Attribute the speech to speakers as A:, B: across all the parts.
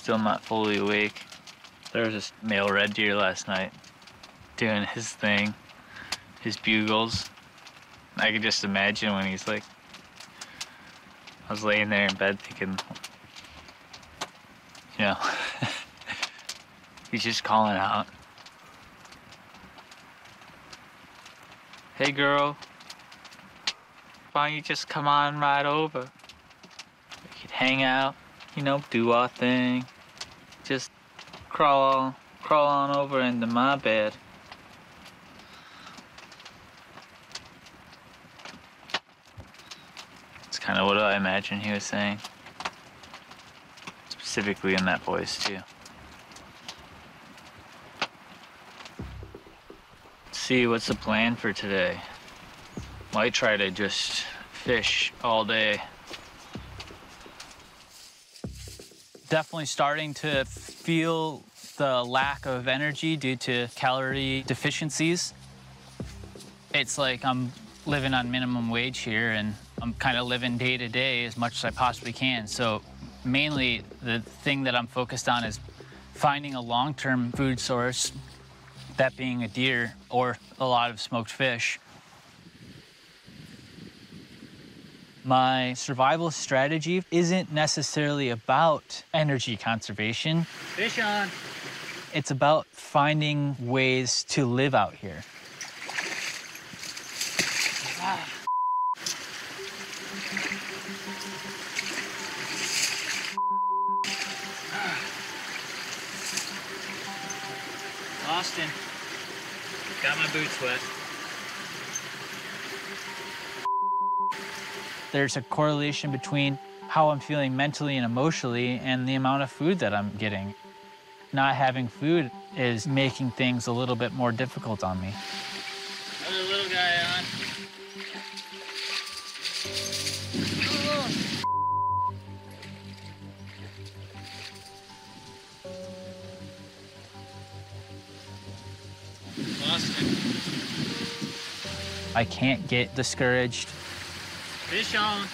A: still not fully awake. There was this male red deer last night doing his thing, his bugles. I could just imagine when he's like, I was laying there in bed thinking, you know, he's just calling out. Hey girl, why don't you just come on right over? We could hang out, you know, do our thing. Just crawl crawl on over into my bed. It's kind of what I imagine he was saying. Specifically in that voice, too. see what's the plan for today. Might try to just fish all day. Definitely starting to feel the lack of energy due to calorie deficiencies. It's like I'm living on minimum wage here and I'm kind of living day to day as much as I possibly can. So mainly the thing that I'm focused on is finding a long-term food source that being a deer or a lot of smoked fish. My survival strategy isn't necessarily about energy conservation.
B: Fish on.
A: It's about finding ways to live out here. Ah.
B: Austin. Got my boots wet.
A: There's a correlation between how I'm feeling mentally and emotionally and the amount of food that I'm getting. Not having food is making things a little bit more difficult on me.
B: Another little guy on.
A: I can't get discouraged.
B: Fish on.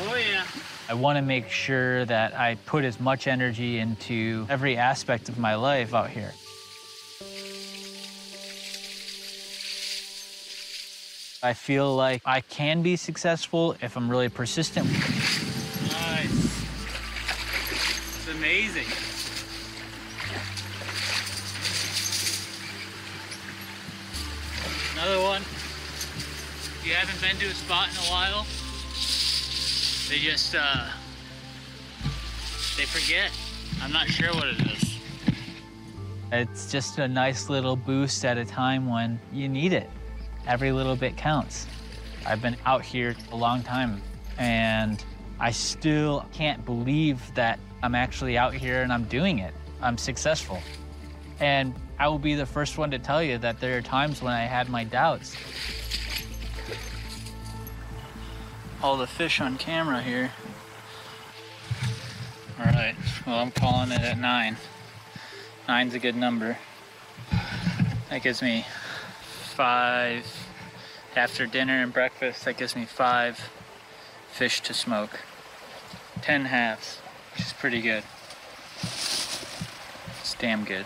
B: Oh, yeah.
A: I want to make sure that I put as much energy into every aspect of my life out here. I feel like I can be successful if I'm really persistent.
B: Nice. It's amazing. Haven't been to a spot in a while, they just, uh, they forget. I'm not sure what it is.
A: It's just a nice little boost at a time when you need it. Every little bit counts. I've been out here a long time, and I still can't believe that I'm actually out here and I'm doing it. I'm successful. And I will be the first one to tell you that there are times when I had my doubts. All the fish on camera here. All right, well, I'm calling it at nine. Nine's a good number. That gives me five, after dinner and breakfast, that gives me five fish to smoke. 10 halves, which is pretty good. It's damn good.